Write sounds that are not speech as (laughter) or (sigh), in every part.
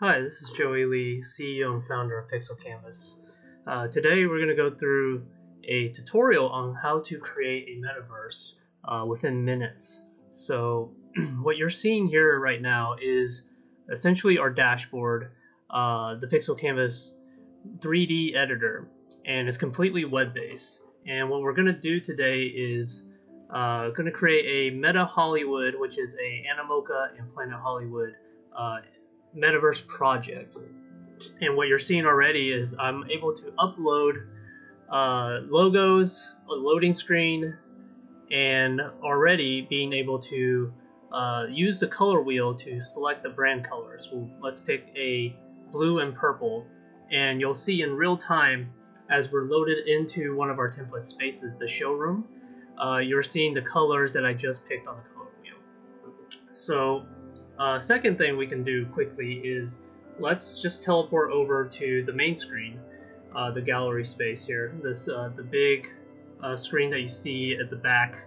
Hi, this is Joey Lee, CEO and founder of Pixel Canvas. Uh, today we're going to go through a tutorial on how to create a metaverse uh, within minutes. So (clears throat) what you're seeing here right now is essentially our dashboard, uh, the Pixel Canvas 3D editor, and it's completely web-based. And what we're going to do today is uh, going to create a Meta Hollywood, which is a Animoca and Planet Hollywood uh, metaverse project. And what you're seeing already is I'm able to upload uh, logos, a loading screen, and already being able to uh, use the color wheel to select the brand colors. Well, let's pick a blue and purple, and you'll see in real time as we're loaded into one of our template spaces, the showroom, uh, you're seeing the colors that I just picked on the color wheel. So uh, second thing we can do quickly is let's just teleport over to the main screen, uh, the gallery space here, this uh, the big uh, screen that you see at the back,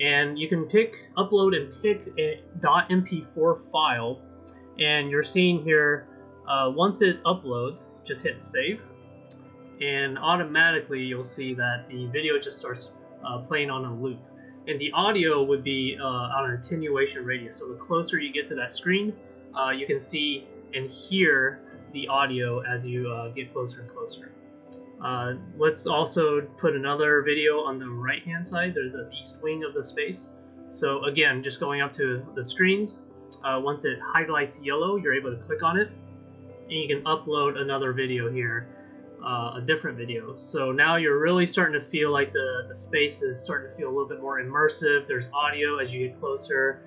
and you can pick, upload and pick a .mp4 file, and you're seeing here, uh, once it uploads, just hit save, and automatically you'll see that the video just starts uh, playing on a loop and the audio would be uh, on an attenuation radius. So the closer you get to that screen, uh, you can see and hear the audio as you uh, get closer and closer. Uh, let's also put another video on the right hand side. There's the east wing of the space. So again, just going up to the screens. Uh, once it highlights yellow, you're able to click on it, and you can upload another video here uh, a different video. So now you're really starting to feel like the, the space is starting to feel a little bit more immersive. There's audio as you get closer.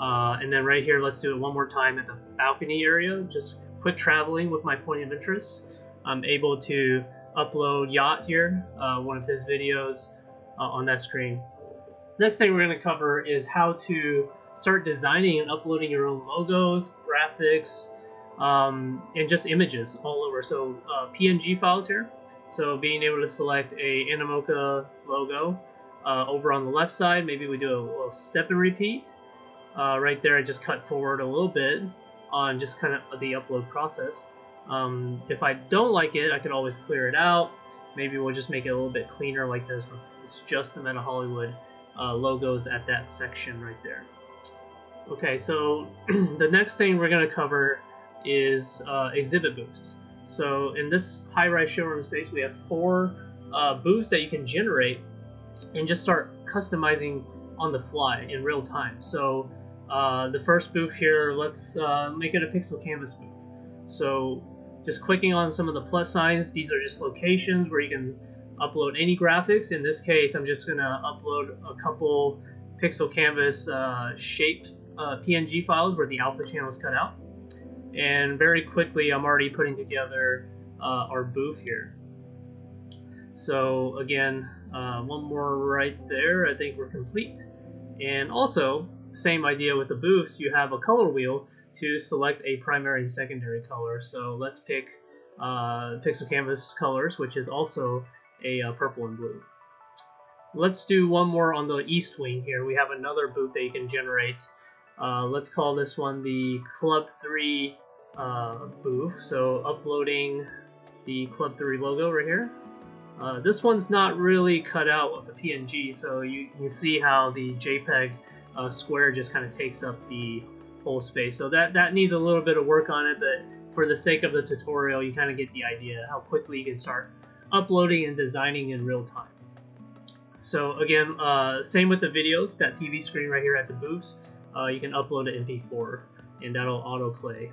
Uh, and then right here, let's do it one more time at the balcony area. Just quit traveling with my point of interest. I'm able to upload Yacht here, uh, one of his videos uh, on that screen. Next thing we're going to cover is how to start designing and uploading your own logos, graphics, um, and just images all over. So uh, PNG files here. So being able to select a Animoca logo uh, over on the left side, maybe we do a little step and repeat. Uh, right there, I just cut forward a little bit on just kind of the upload process. Um, if I don't like it, I could always clear it out. Maybe we'll just make it a little bit cleaner like this. It's just the Meta Hollywood uh, logos at that section right there. Okay, so (clears throat) the next thing we're going to cover is uh, exhibit booths. So in this high-rise showroom space, we have four uh, booths that you can generate and just start customizing on the fly in real time. So uh, the first booth here, let's uh, make it a pixel canvas booth. So just clicking on some of the plus signs, these are just locations where you can upload any graphics. In this case, I'm just gonna upload a couple pixel canvas uh, shaped uh, PNG files where the alpha channel is cut out and very quickly I'm already putting together uh, our booth here. So again, uh, one more right there, I think we're complete. And also, same idea with the booths, you have a color wheel to select a primary and secondary color. So let's pick uh, Pixel Canvas colors, which is also a uh, purple and blue. Let's do one more on the east wing here. We have another booth that you can generate. Uh, let's call this one the Club 3 uh, booth. So uploading the Club 3 logo right here. Uh, this one's not really cut out with a PNG, so you can see how the JPEG uh, square just kind of takes up the whole space. So that, that needs a little bit of work on it, but for the sake of the tutorial, you kind of get the idea how quickly you can start uploading and designing in real time. So again, uh, same with the videos, that TV screen right here at the booths, uh, you can upload an MP4 and that'll autoplay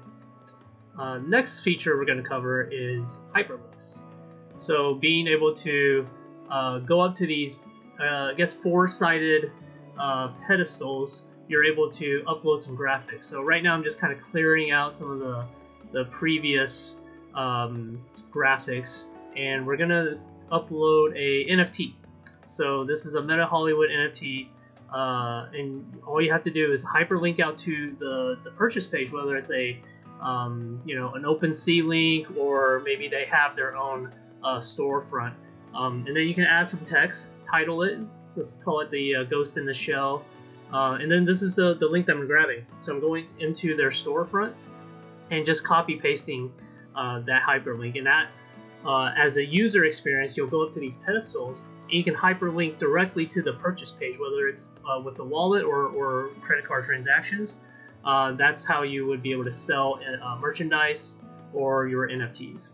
uh, next feature we're going to cover is hyperlinks. So being able to uh, go up to these, uh, I guess, four-sided uh, pedestals, you're able to upload some graphics. So right now I'm just kind of clearing out some of the, the previous um, graphics, and we're going to upload a NFT. So this is a Meta Hollywood NFT, uh, and all you have to do is hyperlink out to the, the purchase page, whether it's a um, you know, an OpenSea link, or maybe they have their own uh, storefront. Um, and then you can add some text, title it, let's call it the uh, Ghost in the Shell. Uh, and then this is the, the link that I'm grabbing. So I'm going into their storefront, and just copy pasting uh, that hyperlink. And that, uh, as a user experience, you'll go up to these pedestals and you can hyperlink directly to the purchase page, whether it's uh, with the wallet or, or credit card transactions. Uh, that's how you would be able to sell uh, merchandise or your NFTs.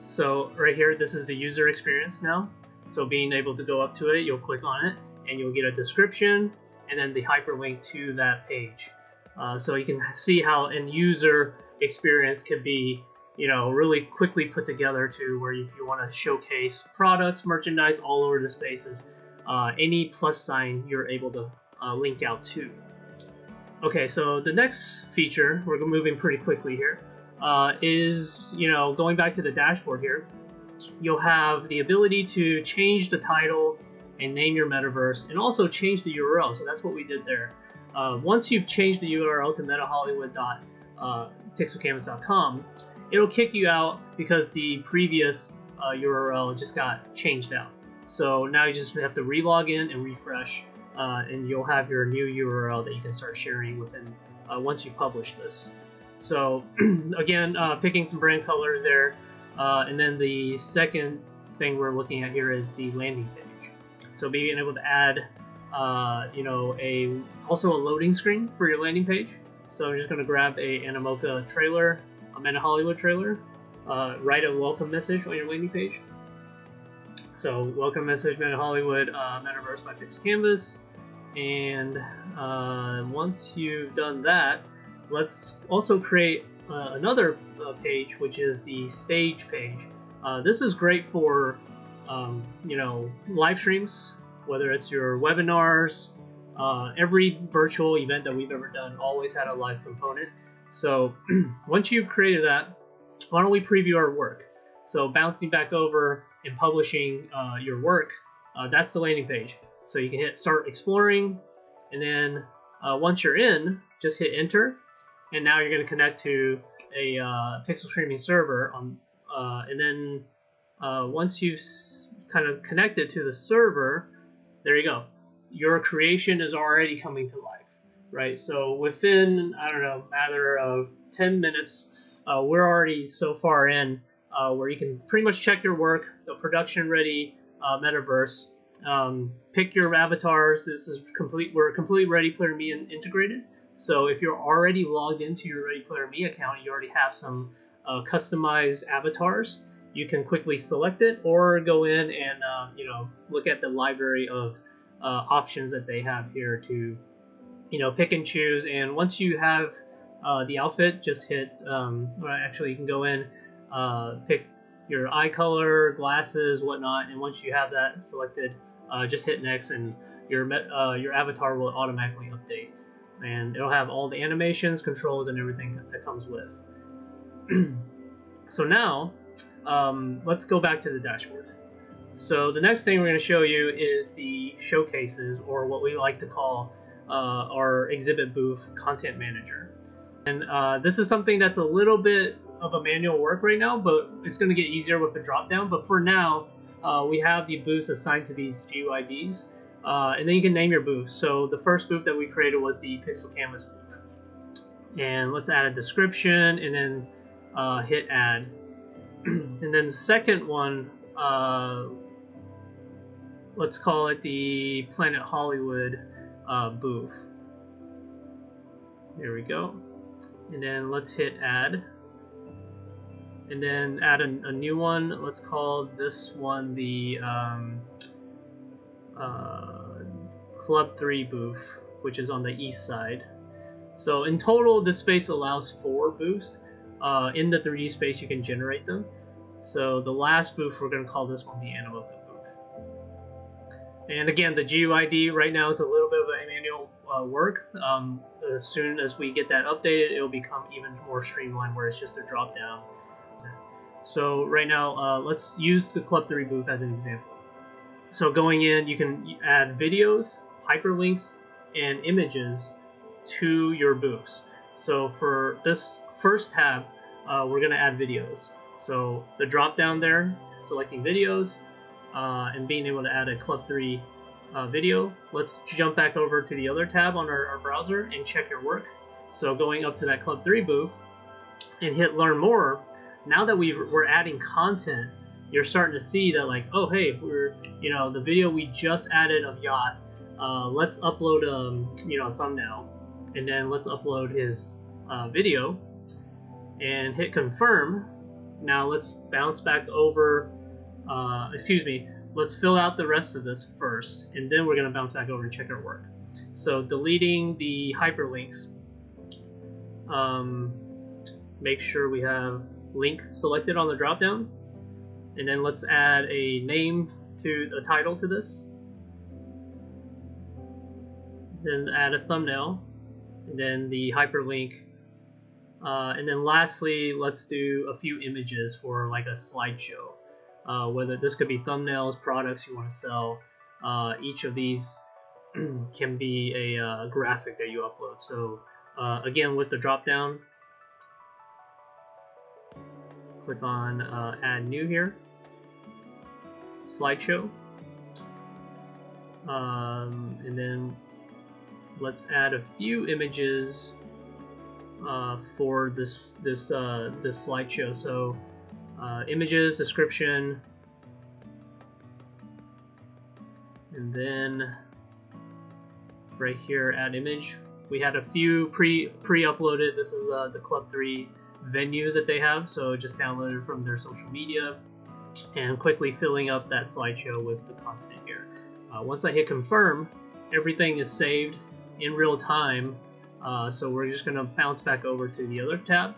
So right here, this is the user experience now. So being able to go up to it, you'll click on it and you'll get a description and then the hyperlink to that page. Uh, so you can see how an user experience could be, you know, really quickly put together to where if you want to showcase products, merchandise all over the spaces, uh, any plus sign you're able to uh, link out to. Okay, so the next feature, we're moving pretty quickly here, uh, is, you know, going back to the dashboard here, you'll have the ability to change the title and name your metaverse and also change the URL. So that's what we did there. Uh, once you've changed the URL to metahollywood.pixelcanvas.com, it'll kick you out because the previous uh, URL just got changed out. So now you just have to relog in and refresh, uh, and you'll have your new URL that you can start sharing within uh, once you publish this. So (clears throat) again, uh, picking some brand colors there, uh, and then the second thing we're looking at here is the landing page. So being able to add uh, you know, a also a loading screen for your landing page. So I'm just going to grab a Animoca trailer, a Meta Hollywood trailer, uh, write a welcome message on your landing page. So welcome message Meta Hollywood uh, Metaverse by Pixel Canvas. And uh, once you've done that, let's also create uh, another uh, page, which is the stage page. Uh, this is great for um, you know live streams whether it's your webinars, uh, every virtual event that we've ever done always had a live component. So (clears throat) once you've created that, why don't we preview our work? So bouncing back over and publishing uh, your work, that's the landing page. So you can hit start exploring, and then uh, once you're in, just hit enter, and now you're going to connect to a uh, pixel streaming server. On, uh, and then once you've kind of connected to the server, there you go. Your creation is already coming to life, right? So within, I don't know, matter of 10 minutes, uh, we're already so far in uh, where you can pretty much check your work, the production ready uh, metaverse. Um, pick your avatars. This is complete. We're completely Ready Player Me integrated. So if you're already logged into your Ready Player Me account, you already have some uh, customized avatars you can quickly select it or go in and uh, you know look at the library of uh, options that they have here to you know pick and choose and once you have uh, the outfit just hit um, actually you can go in uh, pick your eye color glasses whatnot and once you have that selected uh, just hit next and your uh, your avatar will automatically update and it'll have all the animations controls and everything that comes with (clears throat) so now um, let's go back to the dashboard. So the next thing we're going to show you is the showcases, or what we like to call uh, our exhibit booth content manager. And uh, this is something that's a little bit of a manual work right now, but it's going to get easier with the drop down. But for now, uh, we have the booths assigned to these GUIDs, uh, and then you can name your booth. So the first booth that we created was the Pixel Canvas booth. And let's add a description and then uh, hit add. (clears throat) and then the second one, uh, let's call it the Planet Hollywood uh, booth. There we go. And then let's hit add. And then add a, a new one. Let's call this one the um, uh, Club 3 booth, which is on the east side. So in total, this space allows four booths uh, in the 3D space you can generate them. So the last booth, we're going to call this one the Animoca booth. And again, the GUID right now is a little bit of a manual uh, work. Um, as soon as we get that updated, it will become even more streamlined where it's just a drop down. So right now, uh, let's use the Club 3 booth as an example. So going in, you can add videos, hyperlinks, and images to your booths. So for this first tab, uh, we're going to add videos. So the drop down there, selecting videos, uh, and being able to add a Club 3 uh, video. Let's jump back over to the other tab on our, our, browser and check your work. So going up to that Club 3 booth, and hit learn more, now that we we're adding content, you're starting to see that like, oh hey, we're you know the video we just added of yacht. Uh, let's upload um you know a thumbnail, and then let's upload his uh, video, and hit confirm. Now let's bounce back over. Uh, excuse me. Let's fill out the rest of this first, and then we're gonna bounce back over and check our work. So deleting the hyperlinks. Um, make sure we have link selected on the dropdown. And then let's add a name to a title to this. Then add a thumbnail. And then the hyperlink. Uh, and then lastly, let's do a few images for like a slideshow. Uh, whether this could be thumbnails, products you want to sell. Uh, each of these (clears throat) can be a uh, graphic that you upload. So uh, again, with the drop down, click on uh, add new here, slideshow, um, and then let's add a few images uh, for this this uh, this slideshow. So uh, images, description, and then right here, add image. We had a few pre pre uploaded. This is uh, the Club Three venues that they have, so just downloaded from their social media, and quickly filling up that slideshow with the content here. Uh, once I hit confirm, everything is saved in real time. Uh, so we're just gonna bounce back over to the other tab,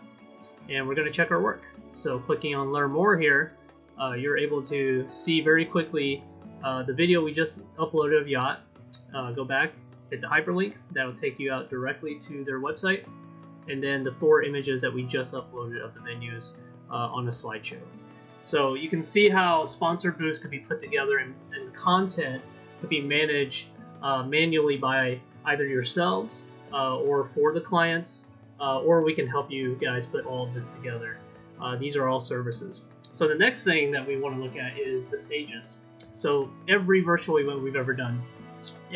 and we're gonna check our work. So clicking on Learn More here, uh, you're able to see very quickly uh, the video we just uploaded of Yacht. Uh, go back hit the hyperlink. That'll take you out directly to their website. And then the four images that we just uploaded of the menus uh, on a slideshow. So you can see how sponsor booths could be put together and, and content could be managed uh, manually by either yourselves uh, or for the clients, uh, or we can help you guys put all of this together. Uh, these are all services. So the next thing that we want to look at is the stages. So every virtual event we've ever done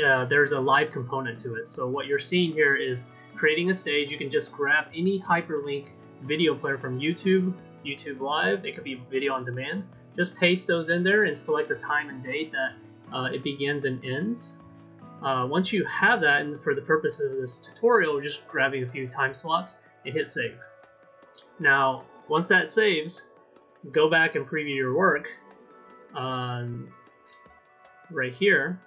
uh, there's a live component to it. So what you're seeing here is creating a stage. You can just grab any hyperlink video player from YouTube, YouTube Live. It could be video on demand. Just paste those in there and select the time and date that uh, it begins and ends. Uh, once you have that, and for the purposes of this tutorial, we're just grabbing a few time slots and hit save. Now, once that saves, go back and preview your work um, right here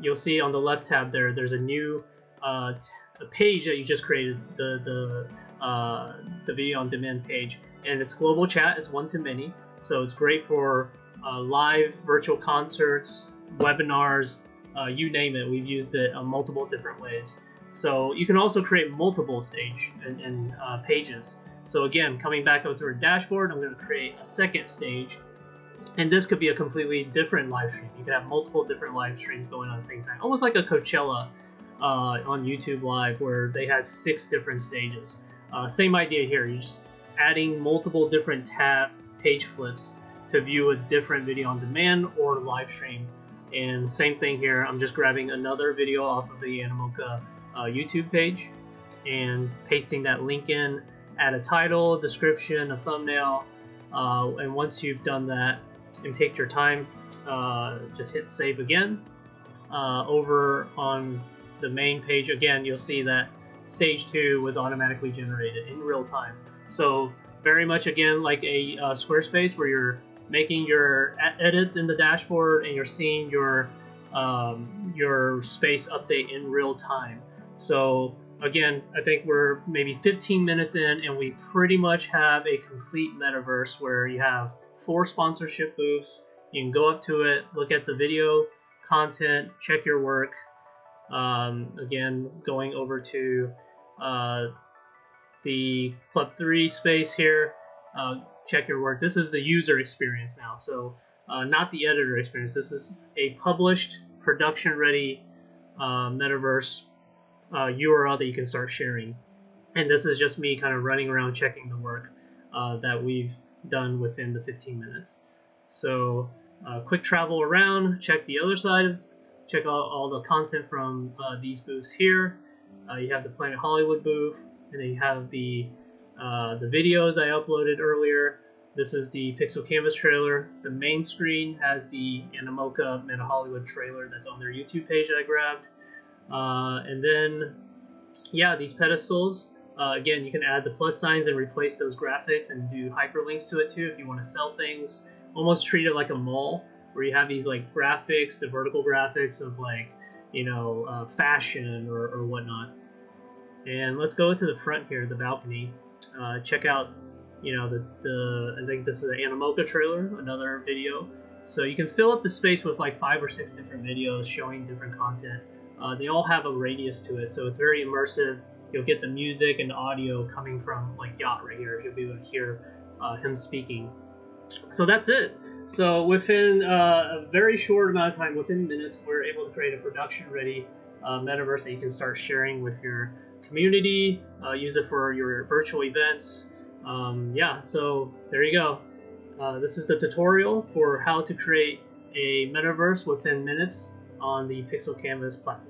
you'll see on the left tab there, there's a new uh, a page that you just created, the the uh, the video on demand page, and it's global chat. It's one to many, so it's great for uh, live virtual concerts, webinars, uh, you name it. We've used it on multiple different ways. So you can also create multiple stage and, and uh, pages. So again, coming back up to our dashboard, I'm going to create a second stage and this could be a completely different live stream. You could have multiple different live streams going on at the same time, almost like a Coachella uh, on YouTube Live, where they had six different stages. Uh, same idea here. You're just adding multiple different tab page flips to view a different video on demand or live stream. And same thing here. I'm just grabbing another video off of the Animoca uh, YouTube page and pasting that link in. Add a title, description, a thumbnail, uh, and once you've done that, and picked your time. Uh, just hit save again. Uh, over on the main page, again, you'll see that stage two was automatically generated in real time. So very much again like a uh, Squarespace where you're making your edits in the dashboard and you're seeing your um, your space update in real time. So again, I think we're maybe 15 minutes in and we pretty much have a complete metaverse where you have four sponsorship booths. You can go up to it, look at the video content, check your work. Um, again, going over to uh, the Club 3 space here, uh, check your work. This is the user experience now, so uh, not the editor experience. This is a published, production ready uh, metaverse URL uh, that you can start sharing. And this is just me kind of running around checking the work uh, that we've done within the 15 minutes. So quick travel around, check the other side, check out all the content from uh, these booths here. Uh, you have the Planet Hollywood booth, and then you have the uh, the videos I uploaded earlier. This is the Pixel Canvas trailer. The main screen has the Animoca Meta Hollywood trailer that's on their YouTube page that I grabbed. Uh, and then, yeah, these pedestals. Uh, again, you can add the plus signs and replace those graphics and do hyperlinks to it too if you want to sell things. Almost treat it like a mall where you have these like graphics, the vertical graphics of like, you know, uh, fashion or, or whatnot. And let's go to the front here, the balcony. Uh, check out, you know, the, the I think this is the Animoca trailer, another video. So you can fill up the space with like five or six different videos showing different content. Uh, they all have a radius to it, so it's very immersive. You'll get the music and audio coming from like Yacht right here. You'll be able to hear uh, him speaking. So that's it. So within uh, a very short amount of time, within minutes, we're able to create a production-ready uh, metaverse that you can start sharing with your community. Uh, use it for your virtual events. Um, yeah, so there you go. Uh, this is the tutorial for how to create a metaverse within minutes on the Pixel Canvas platform.